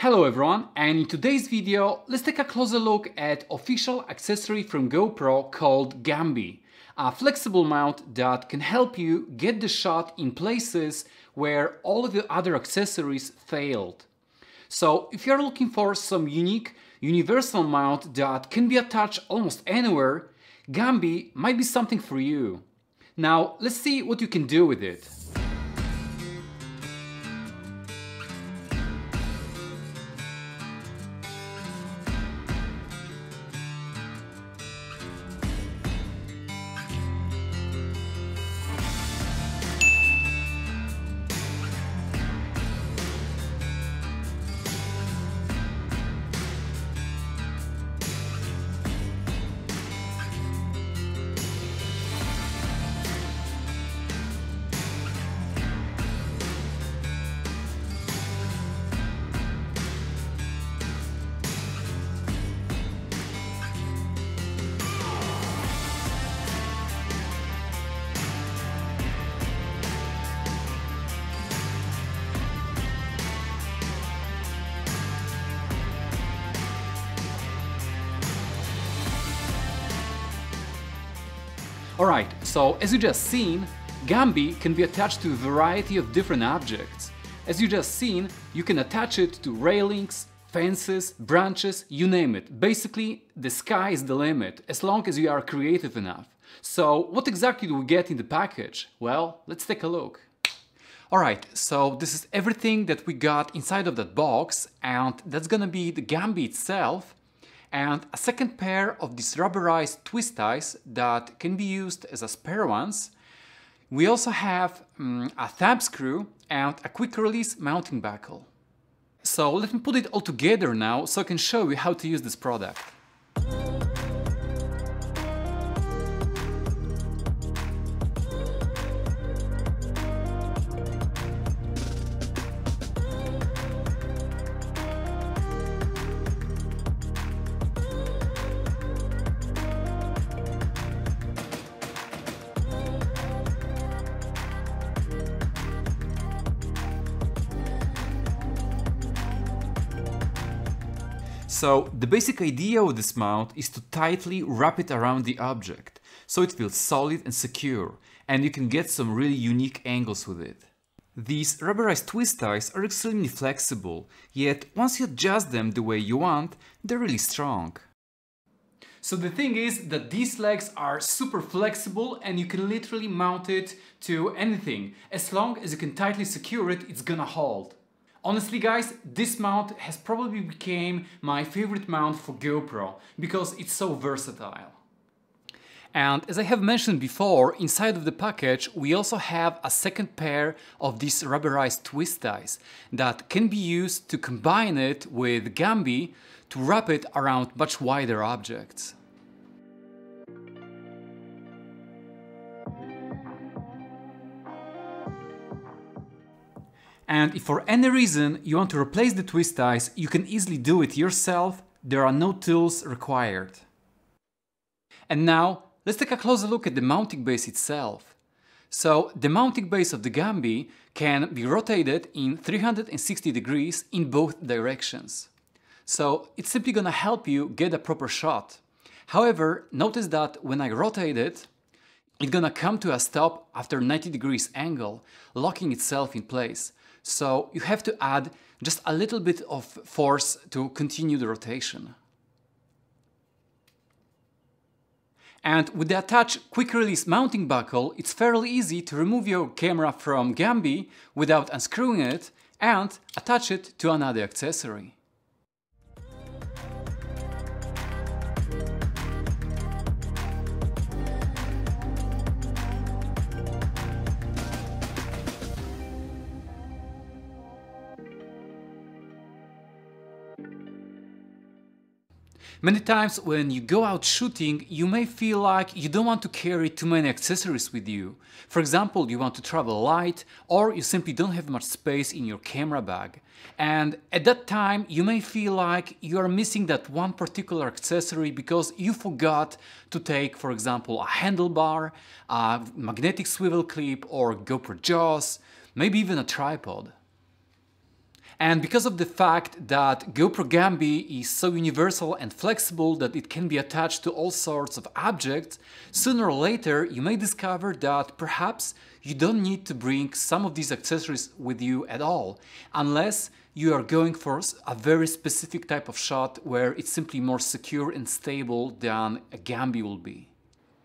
Hello everyone and in today's video let's take a closer look at official accessory from GoPro called Gumby, a flexible mount that can help you get the shot in places where all of the other accessories failed. So if you're looking for some unique universal mount that can be attached almost anywhere, Gumby might be something for you. Now let's see what you can do with it. Alright, so as you just seen, Gumby can be attached to a variety of different objects. As you just seen, you can attach it to railings, fences, branches, you name it. Basically, the sky is the limit, as long as you are creative enough. So what exactly do we get in the package? Well, let's take a look. Alright, so this is everything that we got inside of that box and that's gonna be the Gumby itself and a second pair of these rubberized twist ties that can be used as a spare ones. We also have um, a thumb screw and a quick release mounting buckle. So let me put it all together now so I can show you how to use this product. So the basic idea of this mount is to tightly wrap it around the object, so it feels solid and secure, and you can get some really unique angles with it. These rubberized twist ties are extremely flexible, yet once you adjust them the way you want, they're really strong. So the thing is that these legs are super flexible and you can literally mount it to anything. As long as you can tightly secure it, it's gonna hold. Honestly guys, this mount has probably became my favorite mount for GoPro because it's so versatile. And as I have mentioned before, inside of the package we also have a second pair of these rubberized twist ties that can be used to combine it with Gumby to wrap it around much wider objects. And if for any reason you want to replace the twist ties, you can easily do it yourself, there are no tools required. And now, let's take a closer look at the mounting base itself. So, the mounting base of the Gumby can be rotated in 360 degrees in both directions. So, it's simply gonna help you get a proper shot. However, notice that when I rotate it, it's gonna come to a stop after 90 degrees angle, locking itself in place. So you have to add just a little bit of force to continue the rotation. And with the attached quick release mounting buckle, it's fairly easy to remove your camera from Gumby without unscrewing it and attach it to another accessory. Many times when you go out shooting, you may feel like you don't want to carry too many accessories with you. For example, you want to travel light or you simply don't have much space in your camera bag. And at that time, you may feel like you are missing that one particular accessory because you forgot to take, for example, a handlebar, a magnetic swivel clip or GoPro JAWS, maybe even a tripod. And because of the fact that GoPro Gumby is so universal and flexible that it can be attached to all sorts of objects, sooner or later you may discover that perhaps you don't need to bring some of these accessories with you at all, unless you are going for a very specific type of shot where it's simply more secure and stable than a Gumby will be.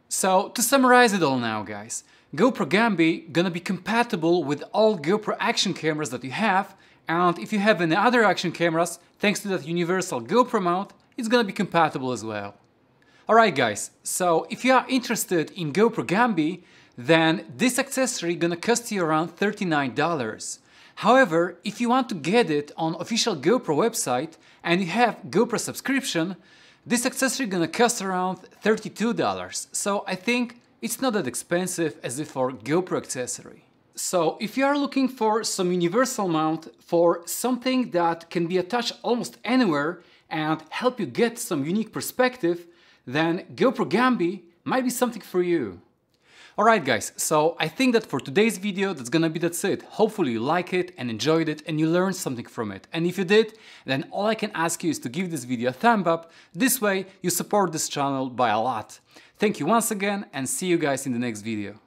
So to summarize it all now guys, GoPro Gumby gonna be compatible with all GoPro action cameras that you have and if you have any other action cameras, thanks to that universal GoPro mount, it's gonna be compatible as well. Alright guys, so if you are interested in GoPro Gumby, then this accessory gonna cost you around $39. However, if you want to get it on official GoPro website and you have GoPro subscription, this accessory gonna cost around $32. So I think it's not that expensive as if for GoPro accessory. So if you are looking for some universal mount for something that can be attached almost anywhere and help you get some unique perspective, then GoPro Gumby might be something for you. Alright guys, so I think that for today's video that's gonna be that's it. Hopefully you like it and enjoyed it and you learned something from it. And if you did, then all I can ask you is to give this video a thumb up. This way you support this channel by a lot. Thank you once again and see you guys in the next video.